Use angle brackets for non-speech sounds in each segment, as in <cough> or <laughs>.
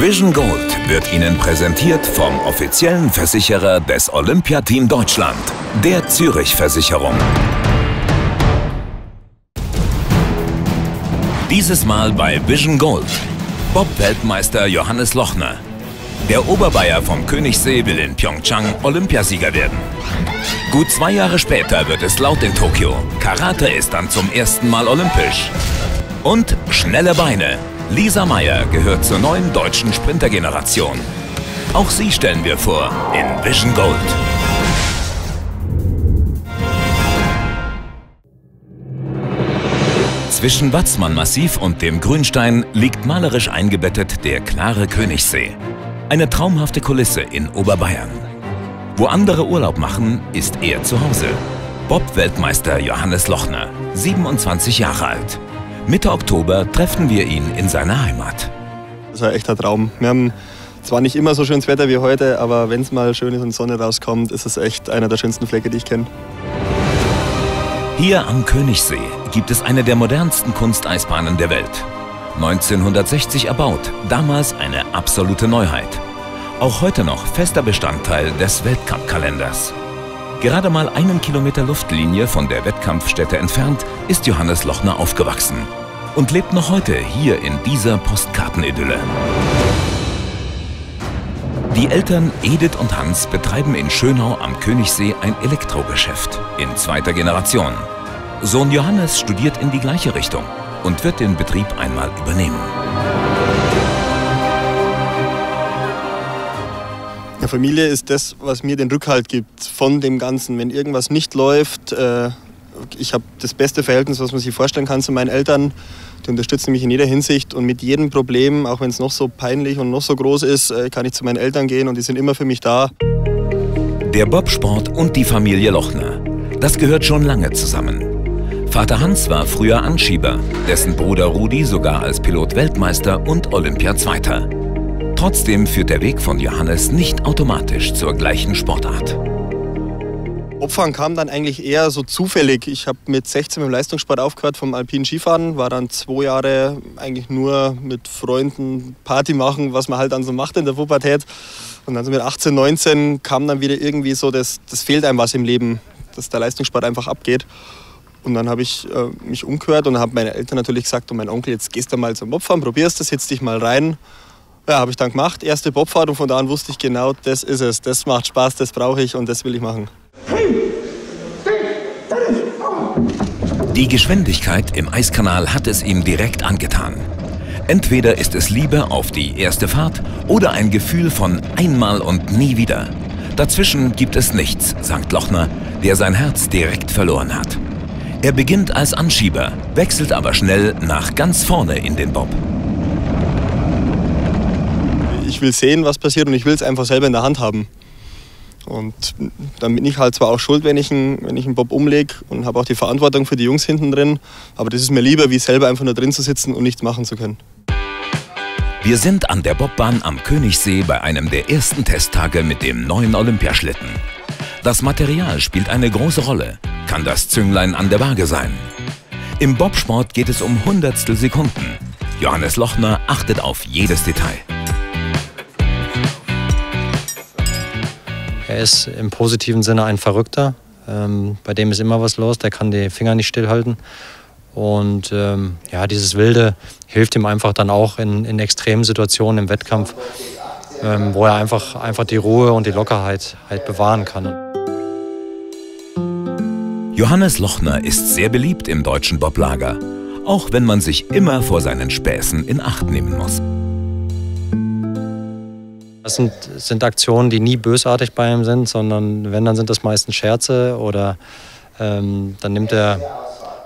Vision Gold wird Ihnen präsentiert vom offiziellen Versicherer des Olympiateam Deutschland, der Zürich Versicherung. Dieses Mal bei Vision Gold. Bob-Weltmeister Johannes Lochner. Der Oberbayer vom Königssee will in Pyeongchang Olympiasieger werden. Gut zwei Jahre später wird es laut in Tokio. Karate ist dann zum ersten Mal olympisch. Und schnelle Beine. Lisa Meyer gehört zur neuen deutschen Sprintergeneration. Auch sie stellen wir vor in Vision Gold. Zwischen Watzmann-Massiv und dem Grünstein liegt malerisch eingebettet der klare Königssee. Eine traumhafte Kulisse in Oberbayern. Wo andere Urlaub machen, ist er zu Hause. Bob-Weltmeister Johannes Lochner, 27 Jahre alt. Mitte Oktober treffen wir ihn in seiner Heimat. Das ist ein echter Traum. Wir haben zwar nicht immer so schönes Wetter wie heute, aber wenn es mal schön ist und Sonne rauskommt, ist es echt einer der schönsten Flecke, die ich kenne. Hier am Königssee gibt es eine der modernsten Kunsteisbahnen der Welt. 1960 erbaut, damals eine absolute Neuheit. Auch heute noch fester Bestandteil des Weltcup-Kalenders. Gerade mal einen Kilometer Luftlinie von der Wettkampfstätte entfernt ist Johannes Lochner aufgewachsen und lebt noch heute hier in dieser Postkartenidylle. Die Eltern Edith und Hans betreiben in Schönau am Königssee ein Elektrogeschäft in zweiter Generation. Sohn Johannes studiert in die gleiche Richtung und wird den Betrieb einmal übernehmen. Ja, Familie ist das, was mir den Rückhalt gibt von dem Ganzen. Wenn irgendwas nicht läuft, äh, ich habe das beste Verhältnis, was man sich vorstellen kann zu meinen Eltern. Die unterstützen mich in jeder Hinsicht und mit jedem Problem, auch wenn es noch so peinlich und noch so groß ist, äh, kann ich zu meinen Eltern gehen und die sind immer für mich da. Der Bobsport und die Familie Lochner, das gehört schon lange zusammen. Vater Hans war früher Anschieber, dessen Bruder Rudi sogar als Pilot Weltmeister und Olympia-Zweiter. Trotzdem führt der Weg von Johannes nicht automatisch zur gleichen Sportart. Opfern kam dann eigentlich eher so zufällig. Ich habe mit 16 im Leistungssport aufgehört vom alpinen Skifahren, war dann zwei Jahre eigentlich nur mit Freunden Party machen, was man halt dann so macht in der Pubertät. Und dann so mit 18, 19 kam dann wieder irgendwie so, das, das fehlt einem was im Leben, dass der Leistungssport einfach abgeht. Und dann habe ich äh, mich umgehört und habe meine Eltern natürlich gesagt und mein Onkel, jetzt gehst du mal zum Bobfahren, probierst das, setz dich mal rein. Ja, habe ich dann gemacht, erste Bobfahrt und von da an wusste ich genau, das ist es, das macht Spaß, das brauche ich und das will ich machen. Die Geschwindigkeit im Eiskanal hat es ihm direkt angetan. Entweder ist es Liebe auf die erste Fahrt oder ein Gefühl von einmal und nie wieder. Dazwischen gibt es nichts, sagt Lochner, der sein Herz direkt verloren hat. Er beginnt als Anschieber, wechselt aber schnell nach ganz vorne in den Bob. Ich will sehen, was passiert und ich will es einfach selber in der Hand haben. Und dann bin ich halt zwar auch schuld, wenn ich einen, wenn ich einen Bob umlege und habe auch die Verantwortung für die Jungs hinten drin, aber das ist mir lieber, wie selber einfach nur drin zu sitzen und nichts machen zu können. Wir sind an der Bobbahn am Königssee bei einem der ersten Testtage mit dem neuen Olympiaschlitten. Das Material spielt eine große Rolle, kann das Zünglein an der Waage sein. Im Bobsport geht es um Hundertstel Sekunden. Johannes Lochner achtet auf jedes Detail. Er ist im positiven Sinne ein Verrückter. Ähm, bei dem ist immer was los, der kann die Finger nicht stillhalten. Und ähm, ja, dieses Wilde hilft ihm einfach dann auch in, in extremen Situationen im Wettkampf, ähm, wo er einfach, einfach die Ruhe und die Lockerheit halt bewahren kann. Johannes Lochner ist sehr beliebt im deutschen Boblager, auch wenn man sich immer vor seinen Späßen in Acht nehmen muss. Das sind, sind Aktionen, die nie bösartig bei ihm sind, sondern wenn, dann sind das meistens Scherze oder ähm, dann nimmt er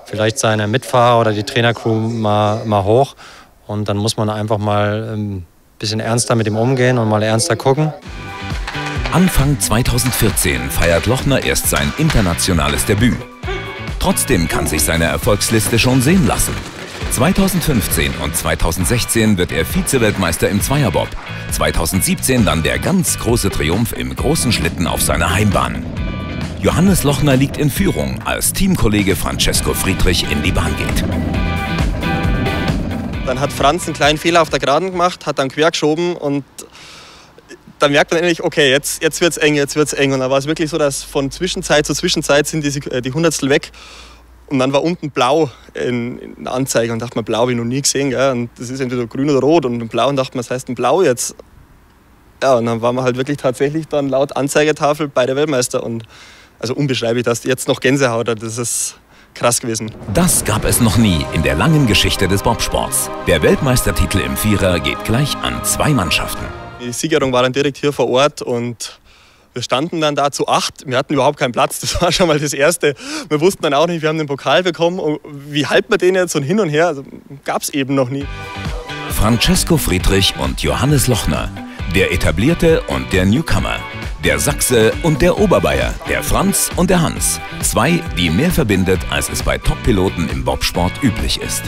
vielleicht seine Mitfahrer oder die Trainercrew mal, mal hoch und dann muss man einfach mal ein ähm, bisschen ernster mit ihm umgehen und mal ernster gucken. Anfang 2014 feiert Lochner erst sein internationales Debüt. Trotzdem kann sich seine Erfolgsliste schon sehen lassen. 2015 und 2016 wird er Vize-Weltmeister im Zweierbob. 2017 dann der ganz große Triumph im großen Schlitten auf seiner Heimbahn. Johannes Lochner liegt in Führung, als Teamkollege Francesco Friedrich in die Bahn geht. Dann hat Franz einen kleinen Fehler auf der Geraden gemacht, hat dann quer geschoben und dann merkt man endlich, okay, jetzt, jetzt wird es eng, jetzt wird es eng. Und dann war es wirklich so, dass von Zwischenzeit zu Zwischenzeit sind die, äh, die Hundertstel weg. Und dann war unten blau in, in der Anzeige und dachte man, blau habe ich noch nie gesehen. Gell? Und das ist entweder grün oder rot und blau und dachte man, das heißt ein blau jetzt. Ja, und dann waren wir halt wirklich tatsächlich dann laut Anzeigetafel bei der Weltmeister. Und also unbeschreiblich, dass jetzt noch Gänsehaut hat. Das ist krass gewesen. Das gab es noch nie in der langen Geschichte des Bobsports. Der Weltmeistertitel im Vierer geht gleich an zwei Mannschaften. Die Siegerung war dann direkt hier vor Ort und wir standen dann da zu acht. Wir hatten überhaupt keinen Platz. Das war schon mal das Erste. Wir wussten dann auch nicht, wir haben den Pokal bekommen. Wie halten wir den jetzt und hin und her? Also, Gab es eben noch nie. Francesco Friedrich und Johannes Lochner. Der Etablierte und der Newcomer. Der Sachse und der Oberbayer. Der Franz und der Hans. Zwei, die mehr verbindet, als es bei Top-Piloten im Bobsport üblich ist.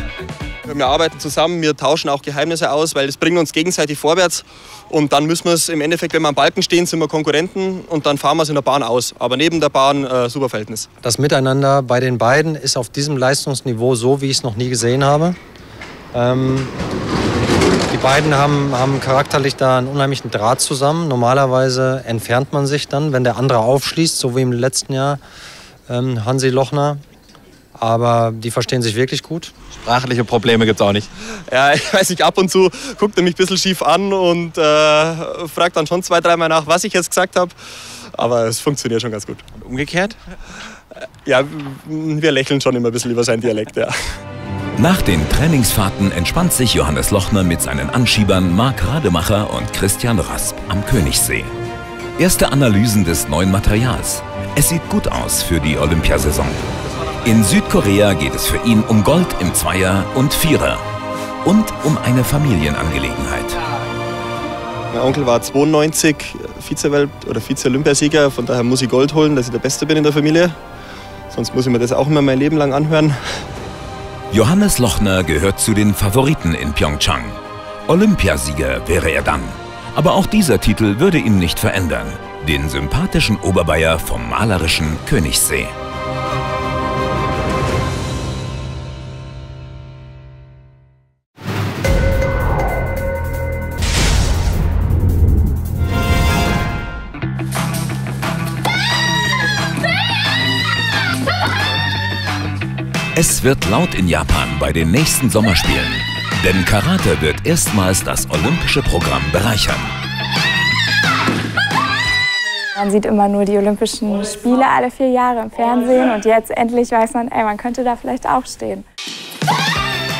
Wir arbeiten zusammen, wir tauschen auch Geheimnisse aus, weil es bringt uns gegenseitig vorwärts. Und dann müssen wir es im Endeffekt, wenn wir am Balken stehen, sind wir Konkurrenten und dann fahren wir es in der Bahn aus. Aber neben der Bahn äh, super Verhältnis. Das Miteinander bei den beiden ist auf diesem Leistungsniveau so, wie ich es noch nie gesehen habe. Ähm, die beiden haben, haben charakterlich da einen unheimlichen Draht zusammen. Normalerweise entfernt man sich dann, wenn der andere aufschließt, so wie im letzten Jahr ähm, Hansi Lochner. Aber die verstehen sich wirklich gut. Sprachliche Probleme gibt es auch nicht. Ja, <laughs> ich weiß nicht, ab und zu guckt er mich ein bisschen schief an und äh, fragt dann schon zwei, dreimal nach, was ich jetzt gesagt habe. Aber es funktioniert schon ganz gut. Und umgekehrt? Ja, wir lächeln schon immer ein bisschen über seinen Dialekt, ja. Nach den Trainingsfahrten entspannt sich Johannes Lochner mit seinen Anschiebern Marc Rademacher und Christian Rasp am Königssee. Erste Analysen des neuen Materials. Es sieht gut aus für die Olympiasaison. In Südkorea geht es für ihn um Gold im Zweier und Vierer und um eine Familienangelegenheit. Mein Onkel war 92 Vize-Welt- oder Vize-Olympiasieger, von daher muss ich Gold holen, dass ich der Beste bin in der Familie. Sonst muss ich mir das auch immer mein Leben lang anhören. Johannes Lochner gehört zu den Favoriten in Pyeongchang. Olympiasieger wäre er dann. Aber auch dieser Titel würde ihn nicht verändern. Den sympathischen Oberbayer vom malerischen Königssee. Es wird laut in Japan bei den nächsten Sommerspielen. Denn Karate wird erstmals das olympische Programm bereichern. Man sieht immer nur die Olympischen Spiele alle vier Jahre im Fernsehen und jetzt endlich weiß man, ey, man könnte da vielleicht auch stehen.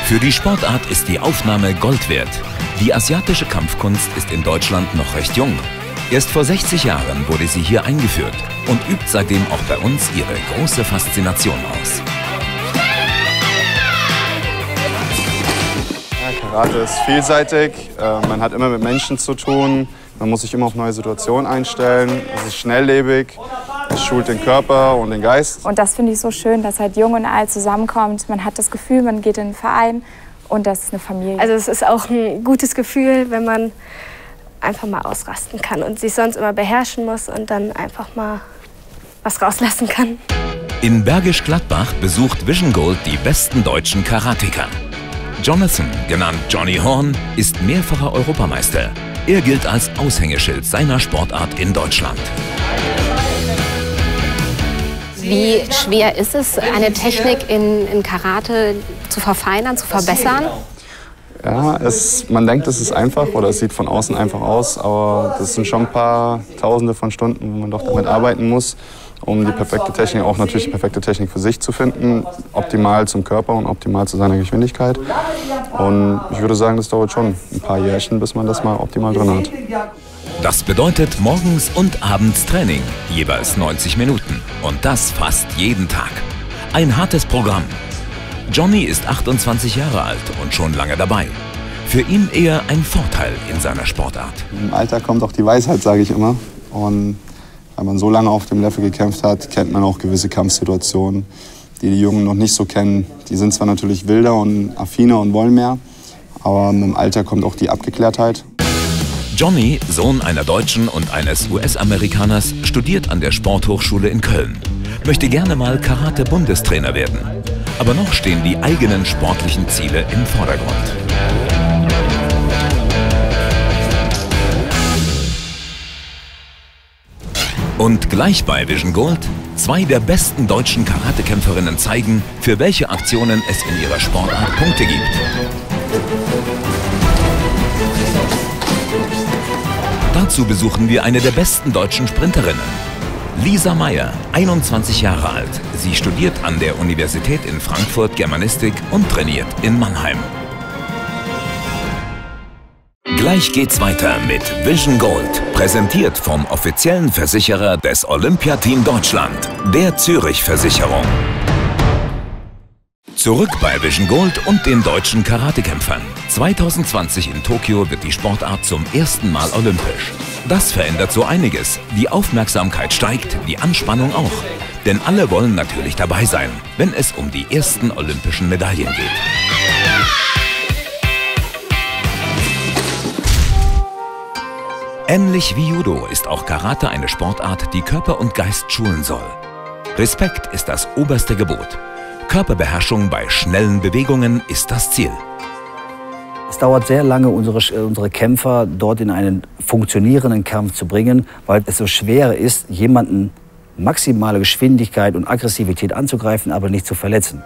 Für die Sportart ist die Aufnahme Gold wert. Die asiatische Kampfkunst ist in Deutschland noch recht jung. Erst vor 60 Jahren wurde sie hier eingeführt und übt seitdem auch bei uns ihre große Faszination aus. Karate ist vielseitig, äh, man hat immer mit Menschen zu tun, man muss sich immer auf neue Situationen einstellen, es ist schnelllebig, es schult den Körper und den Geist. Und das finde ich so schön, dass halt Jung und Alt zusammenkommt. Man hat das Gefühl, man geht in einen Verein und das ist eine Familie. Also es ist auch ein gutes Gefühl, wenn man einfach mal ausrasten kann und sich sonst immer beherrschen muss und dann einfach mal was rauslassen kann. In Bergisch Gladbach besucht Vision Gold die besten deutschen Karateka. Jonathan, genannt Johnny Horn, ist mehrfacher Europameister. Er gilt als Aushängeschild seiner Sportart in Deutschland. Wie schwer ist es, eine Technik in, in Karate zu verfeinern, zu verbessern? Ja, es, man denkt, es ist einfach oder es sieht von außen einfach aus, aber das sind schon ein paar Tausende von Stunden, wo man doch damit arbeiten muss um die perfekte Technik, auch natürlich die perfekte Technik für sich zu finden, optimal zum Körper und optimal zu seiner Geschwindigkeit. Und ich würde sagen, das dauert schon ein paar Jährchen, bis man das mal optimal drin hat. Das bedeutet morgens und abends Training, jeweils 90 Minuten. Und das fast jeden Tag. Ein hartes Programm. Johnny ist 28 Jahre alt und schon lange dabei. Für ihn eher ein Vorteil in seiner Sportart. Im Alter kommt auch die Weisheit, sage ich immer. Und weil man so lange auf dem Level gekämpft hat, kennt man auch gewisse Kampfsituationen, die die Jungen noch nicht so kennen. Die sind zwar natürlich wilder und affiner und wollen mehr, aber mit dem Alter kommt auch die Abgeklärtheit. Johnny, Sohn einer Deutschen und eines US-Amerikaners, studiert an der Sporthochschule in Köln. Möchte gerne mal Karate-Bundestrainer werden. Aber noch stehen die eigenen sportlichen Ziele im Vordergrund. Und gleich bei Vision Gold, zwei der besten deutschen Karatekämpferinnen zeigen, für welche Aktionen es in ihrer Sportart Punkte gibt. Dazu besuchen wir eine der besten deutschen Sprinterinnen. Lisa Meyer, 21 Jahre alt. Sie studiert an der Universität in Frankfurt Germanistik und trainiert in Mannheim. Gleich geht's weiter mit Vision Gold, präsentiert vom offiziellen Versicherer des Olympiateam Deutschland, der Zürich Versicherung. Zurück bei Vision Gold und den deutschen Karatekämpfern. 2020 in Tokio wird die Sportart zum ersten Mal olympisch. Das verändert so einiges. Die Aufmerksamkeit steigt, die Anspannung auch. Denn alle wollen natürlich dabei sein, wenn es um die ersten olympischen Medaillen geht. Ähnlich wie Judo ist auch Karate eine Sportart, die Körper und Geist schulen soll. Respekt ist das oberste Gebot. Körperbeherrschung bei schnellen Bewegungen ist das Ziel. Es dauert sehr lange, unsere, unsere Kämpfer dort in einen funktionierenden Kampf zu bringen, weil es so schwer ist, jemanden maximale Geschwindigkeit und Aggressivität anzugreifen, aber nicht zu verletzen.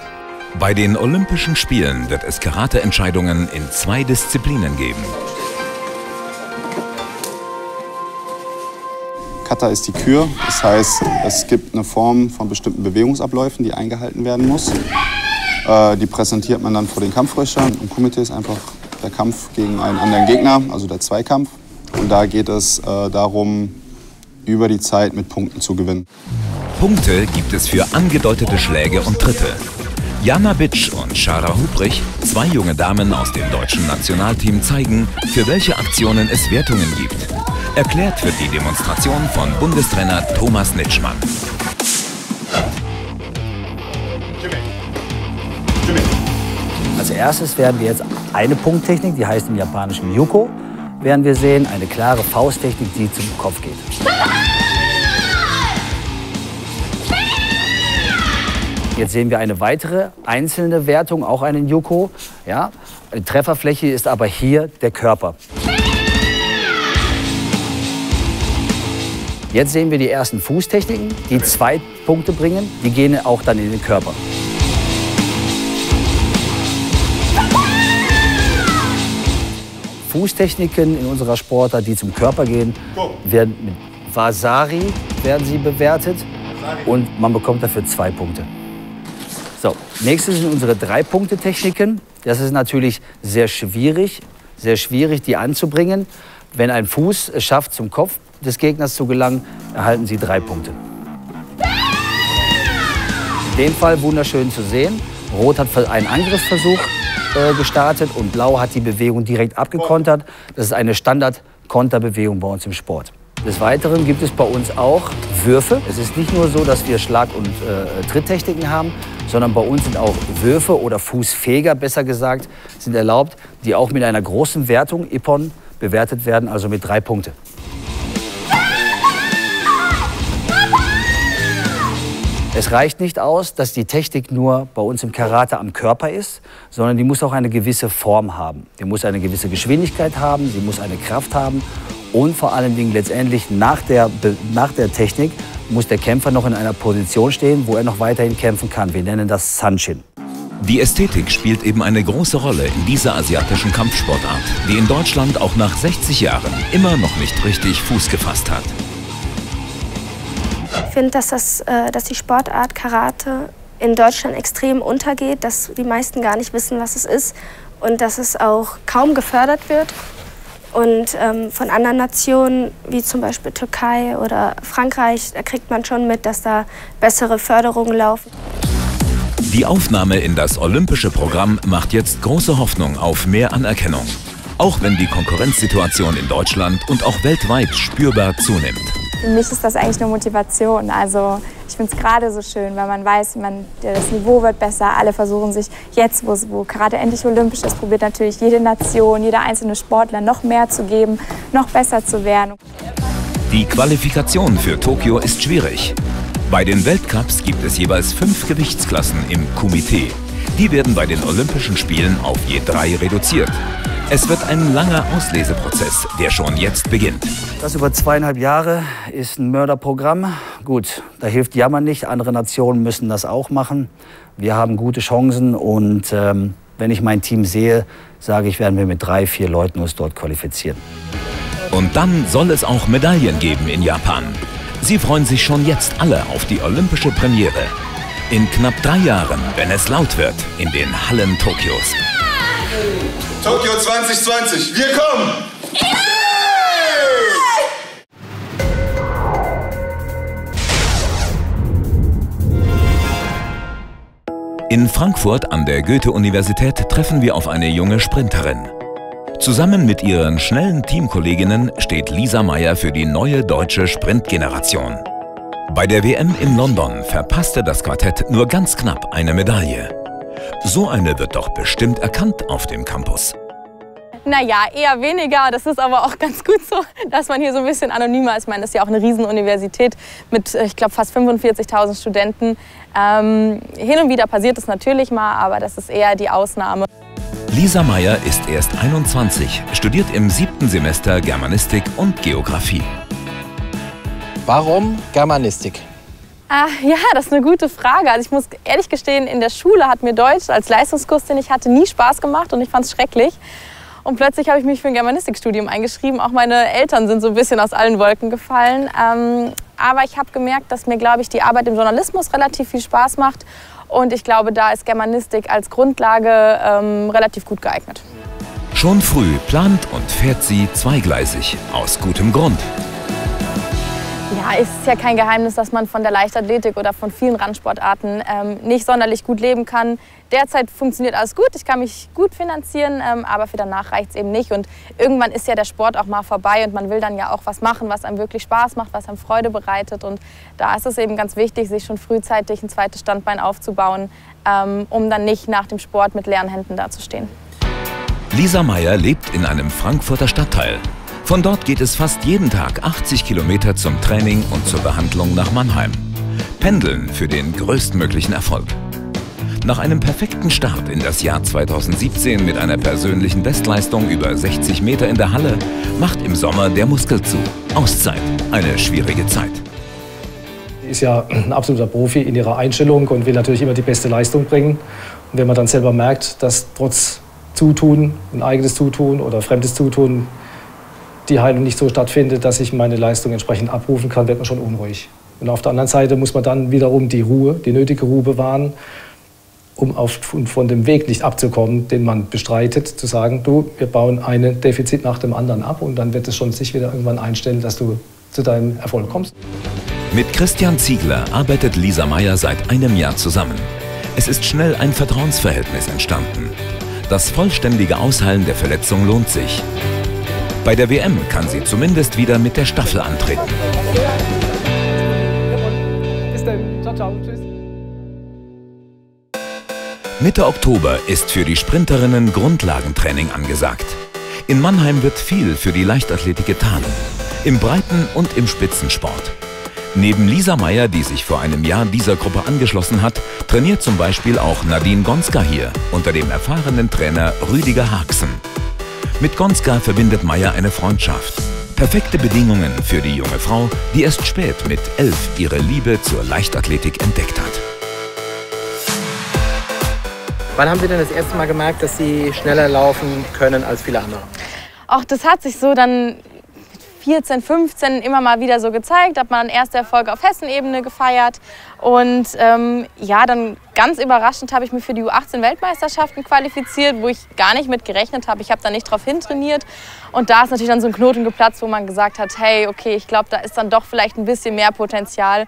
Bei den Olympischen Spielen wird es Karateentscheidungen in zwei Disziplinen geben. Kata ist die Kür. Das heißt, es gibt eine Form von bestimmten Bewegungsabläufen, die eingehalten werden muss. Äh, die präsentiert man dann vor den Kampfrichtern. Und Kumite ist einfach der Kampf gegen einen anderen Gegner, also der Zweikampf. Und da geht es äh, darum, über die Zeit mit Punkten zu gewinnen. Punkte gibt es für angedeutete Schläge und Tritte. Jana Bitsch und Shara Hubrich, zwei junge Damen aus dem deutschen Nationalteam, zeigen, für welche Aktionen es Wertungen gibt. Erklärt wird die Demonstration von Bundestrainer Thomas Nitschmann. Als erstes werden wir jetzt eine Punkttechnik, die heißt im japanischen Yuko, werden wir sehen, eine klare Fausttechnik, die zum Kopf geht. Jetzt sehen wir eine weitere einzelne Wertung, auch einen Yuko. Ja? Die Trefferfläche ist aber hier der Körper. Jetzt sehen wir die ersten Fußtechniken, die zwei Punkte bringen. Die gehen auch dann in den Körper. Fußtechniken in unserer Sportart, die zum Körper gehen, werden mit Vasari werden sie bewertet und man bekommt dafür zwei Punkte. So, nächstes sind unsere Drei-Punkte-Techniken. Das ist natürlich sehr schwierig, sehr schwierig, die anzubringen. Wenn ein Fuß es schafft, zum Kopf des Gegners zu gelangen, erhalten Sie drei Punkte. In dem Fall wunderschön zu sehen. Rot hat einen Angriffsversuch äh, gestartet und Blau hat die Bewegung direkt abgekontert. Das ist eine Standard-Konterbewegung bei uns im Sport. Des Weiteren gibt es bei uns auch Würfe. Es ist nicht nur so, dass wir Schlag- und äh, Tritttechniken haben, sondern bei uns sind auch Würfe oder Fußfeger, besser gesagt, sind erlaubt, die auch mit einer großen Wertung, Ippon, bewertet werden, also mit drei Punkten. Es reicht nicht aus, dass die Technik nur bei uns im Karate am Körper ist, sondern die muss auch eine gewisse Form haben. Die muss eine gewisse Geschwindigkeit haben, sie muss eine Kraft haben und vor allen Dingen letztendlich nach der, nach der Technik muss der Kämpfer noch in einer Position stehen, wo er noch weiterhin kämpfen kann. Wir nennen das Sanshin. Die Ästhetik spielt eben eine große Rolle in dieser asiatischen Kampfsportart, die in Deutschland auch nach 60 Jahren immer noch nicht richtig Fuß gefasst hat. Ich finde, dass, das, äh, dass die Sportart Karate in Deutschland extrem untergeht, dass die meisten gar nicht wissen, was es ist und dass es auch kaum gefördert wird. Und ähm, von anderen Nationen, wie zum Beispiel Türkei oder Frankreich, da kriegt man schon mit, dass da bessere Förderungen laufen. Die Aufnahme in das olympische Programm macht jetzt große Hoffnung auf mehr Anerkennung. Auch wenn die Konkurrenzsituation in Deutschland und auch weltweit spürbar zunimmt. Für mich ist das eigentlich nur Motivation. Also ich finde es gerade so schön, weil man weiß, man, das Niveau wird besser. Alle versuchen sich jetzt, wo, wo Karate endlich olympisch ist, probiert natürlich jede Nation, jeder einzelne Sportler noch mehr zu geben, noch besser zu werden. Die Qualifikation für Tokio ist schwierig. Bei den Weltcups gibt es jeweils fünf Gewichtsklassen im Kumite. Die werden bei den Olympischen Spielen auf je drei reduziert. Es wird ein langer Ausleseprozess, der schon jetzt beginnt. Das über zweieinhalb Jahre ist ein Mörderprogramm. Gut, da hilft Jammern nicht. Andere Nationen müssen das auch machen. Wir haben gute Chancen und ähm, wenn ich mein Team sehe, sage ich, werden wir mit drei, vier Leuten uns dort qualifizieren. Und dann soll es auch Medaillen geben in Japan. Sie freuen sich schon jetzt alle auf die olympische Premiere. In knapp drei Jahren, wenn es laut wird, in den Hallen Tokios. Tokio 2020, wir kommen! In Frankfurt an der Goethe-Universität treffen wir auf eine junge Sprinterin. Zusammen mit ihren schnellen Teamkolleginnen steht Lisa Meyer für die neue deutsche Sprintgeneration. Bei der WM in London verpasste das Quartett nur ganz knapp eine Medaille. So eine wird doch bestimmt erkannt auf dem Campus. Naja, eher weniger. Das ist aber auch ganz gut so, dass man hier so ein bisschen anonymer ist. Ich meine, das ist ja auch eine Riesenuniversität mit, äh, ich glaube, fast 45.000 Studenten. Ähm, hin und wieder passiert es natürlich mal, aber das ist eher die Ausnahme. Lisa Meyer ist erst 21, studiert im siebten Semester Germanistik und Geografie. Warum Germanistik? Ah, ja, das ist eine gute Frage. Also ich muss ehrlich gestehen, in der Schule hat mir Deutsch als Leistungskurs, den ich hatte, nie Spaß gemacht und ich fand es schrecklich. Und plötzlich habe ich mich für ein Germanistikstudium eingeschrieben. Auch meine Eltern sind so ein bisschen aus allen Wolken gefallen. Ähm, aber ich habe gemerkt, dass mir, glaube ich, die Arbeit im Journalismus relativ viel Spaß macht. Und ich glaube, da ist Germanistik als Grundlage ähm, relativ gut geeignet. Schon früh plant und fährt sie zweigleisig, aus gutem Grund. Ja, ist ja kein Geheimnis, dass man von der Leichtathletik oder von vielen Randsportarten ähm, nicht sonderlich gut leben kann. Derzeit funktioniert alles gut, ich kann mich gut finanzieren, ähm, aber für danach reicht es eben nicht. Und irgendwann ist ja der Sport auch mal vorbei und man will dann ja auch was machen, was einem wirklich Spaß macht, was einem Freude bereitet. Und da ist es eben ganz wichtig, sich schon frühzeitig ein zweites Standbein aufzubauen, ähm, um dann nicht nach dem Sport mit leeren Händen dazustehen. Lisa Meyer lebt in einem Frankfurter Stadtteil. Von dort geht es fast jeden Tag 80 Kilometer zum Training und zur Behandlung nach Mannheim. Pendeln für den größtmöglichen Erfolg. Nach einem perfekten Start in das Jahr 2017 mit einer persönlichen Bestleistung über 60 Meter in der Halle macht im Sommer der Muskel zu. Auszeit, eine schwierige Zeit. Sie ist ja ein absoluter Profi in ihrer Einstellung und will natürlich immer die beste Leistung bringen. Und wenn man dann selber merkt, dass trotz Zutun, ein eigenes Zutun oder fremdes Zutun die Heilung nicht so stattfindet, dass ich meine Leistung entsprechend abrufen kann, wird man schon unruhig. Und auf der anderen Seite muss man dann wiederum die Ruhe, die nötige Ruhe bewahren, um auf, von dem Weg nicht abzukommen, den man bestreitet, zu sagen, du, wir bauen ein Defizit nach dem anderen ab und dann wird es schon sich wieder irgendwann einstellen, dass du zu deinem Erfolg kommst. Mit Christian Ziegler arbeitet Lisa Meyer seit einem Jahr zusammen. Es ist schnell ein Vertrauensverhältnis entstanden. Das vollständige Ausheilen der Verletzung lohnt sich. Bei der WM kann sie zumindest wieder mit der Staffel antreten. Bis dann. Ciao, ciao. Tschüss. Mitte Oktober ist für die Sprinterinnen Grundlagentraining angesagt. In Mannheim wird viel für die Leichtathletik getan. Im Breiten- und im Spitzensport. Neben Lisa Meyer, die sich vor einem Jahr dieser Gruppe angeschlossen hat, trainiert zum Beispiel auch Nadine Gonska hier unter dem erfahrenen Trainer Rüdiger Haxen. Mit Gonska verbindet Meyer eine Freundschaft. Perfekte Bedingungen für die junge Frau, die erst spät mit elf ihre Liebe zur Leichtathletik entdeckt hat. Wann haben Sie denn das erste Mal gemerkt, dass Sie schneller laufen können als viele andere? Auch das hat sich so dann 14, 15 immer mal wieder so gezeigt, hat man erste Erfolge auf Hessenebene gefeiert und ähm, ja, dann ganz überraschend habe ich mich für die U18-Weltmeisterschaften qualifiziert, wo ich gar nicht mit gerechnet habe. Ich habe da nicht drauf hintrainiert und da ist natürlich dann so ein Knoten geplatzt, wo man gesagt hat, hey, okay, ich glaube, da ist dann doch vielleicht ein bisschen mehr Potenzial.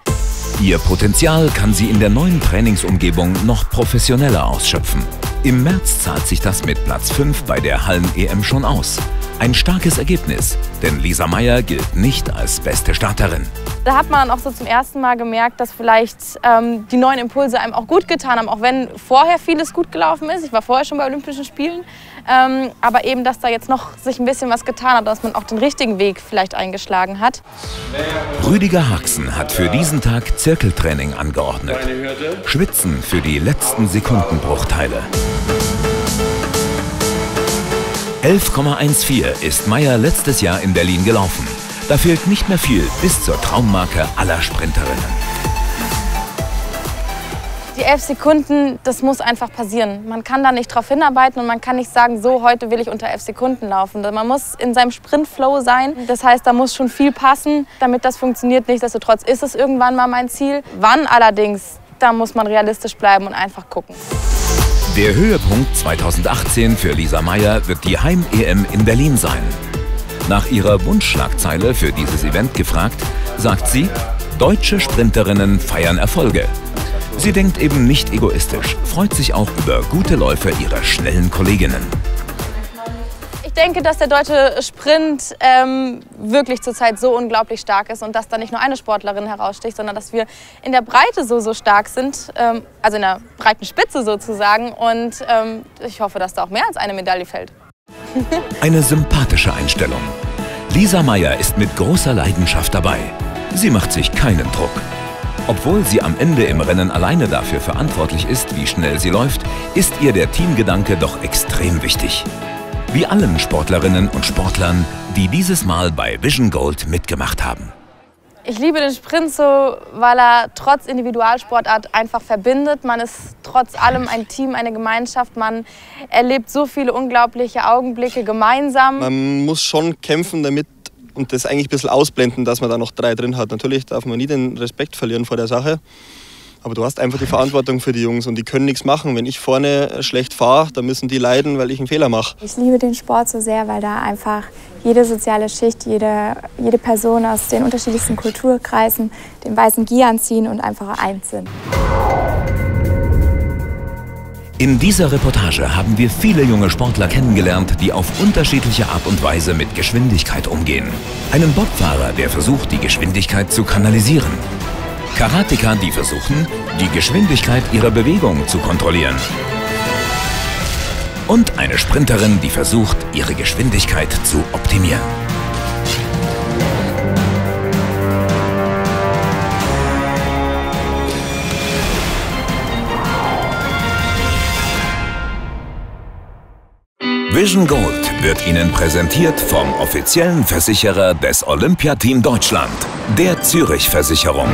Ihr Potenzial kann sie in der neuen Trainingsumgebung noch professioneller ausschöpfen. Im März zahlt sich das mit Platz 5 bei der Hallen-EM schon aus. Ein starkes Ergebnis, denn Lisa Meyer gilt nicht als beste Starterin. Da hat man auch so zum ersten Mal gemerkt, dass vielleicht ähm, die neuen Impulse einem auch gut getan haben, auch wenn vorher vieles gut gelaufen ist. Ich war vorher schon bei Olympischen Spielen, ähm, aber eben, dass da jetzt noch sich ein bisschen was getan hat, dass man auch den richtigen Weg vielleicht eingeschlagen hat. Rüdiger Haxen hat für diesen Tag Zirkeltraining angeordnet. Schwitzen für die letzten Sekundenbruchteile. 11,14 ist Meyer letztes Jahr in Berlin gelaufen. Da fehlt nicht mehr viel bis zur Traummarke aller Sprinterinnen. Die elf Sekunden, das muss einfach passieren. Man kann da nicht drauf hinarbeiten und man kann nicht sagen, so heute will ich unter elf Sekunden laufen. Man muss in seinem Sprintflow sein. Das heißt, da muss schon viel passen, damit das funktioniert. Nichtsdestotrotz ist es irgendwann mal mein Ziel. Wann allerdings, da muss man realistisch bleiben und einfach gucken. Der Höhepunkt 2018 für Lisa Meyer wird die Heim-EM in Berlin sein. Nach ihrer Wunschschlagzeile für dieses Event gefragt, sagt sie, deutsche Sprinterinnen feiern Erfolge. Sie denkt eben nicht egoistisch, freut sich auch über gute Läufe ihrer schnellen Kolleginnen. Ich denke, dass der deutsche Sprint ähm, wirklich zurzeit so unglaublich stark ist und dass da nicht nur eine Sportlerin heraussticht, sondern dass wir in der Breite so, so stark sind, ähm, also in der breiten Spitze sozusagen. Und ähm, ich hoffe, dass da auch mehr als eine Medaille fällt. <laughs> Eine sympathische Einstellung. Lisa Meyer ist mit großer Leidenschaft dabei. Sie macht sich keinen Druck. Obwohl sie am Ende im Rennen alleine dafür verantwortlich ist, wie schnell sie läuft, ist ihr der Teamgedanke doch extrem wichtig. Wie allen Sportlerinnen und Sportlern, die dieses Mal bei Vision Gold mitgemacht haben. Ich liebe den Sprint so, weil er trotz Individualsportart einfach verbindet. Man ist trotz allem ein Team, eine Gemeinschaft. Man erlebt so viele unglaubliche Augenblicke gemeinsam. Man muss schon kämpfen, damit und das eigentlich ein bisschen ausblenden, dass man da noch drei drin hat. Natürlich darf man nie den Respekt verlieren vor der Sache. Aber du hast einfach die Verantwortung für die Jungs und die können nichts machen. Wenn ich vorne schlecht fahre, dann müssen die leiden, weil ich einen Fehler mache. Ich liebe den Sport so sehr, weil da einfach jede soziale Schicht, jede, jede Person aus den unterschiedlichsten Kulturkreisen den weißen Gier anziehen und einfach eins sind. In dieser Reportage haben wir viele junge Sportler kennengelernt, die auf unterschiedliche Art und Weise mit Geschwindigkeit umgehen. Einen Bobfahrer, der versucht, die Geschwindigkeit zu kanalisieren. Karateka, die versuchen, die Geschwindigkeit ihrer Bewegung zu kontrollieren. Und eine Sprinterin, die versucht, ihre Geschwindigkeit zu optimieren. Vision Gold wird Ihnen präsentiert vom offiziellen Versicherer des Olympiateam Deutschland, der Zürich Versicherung.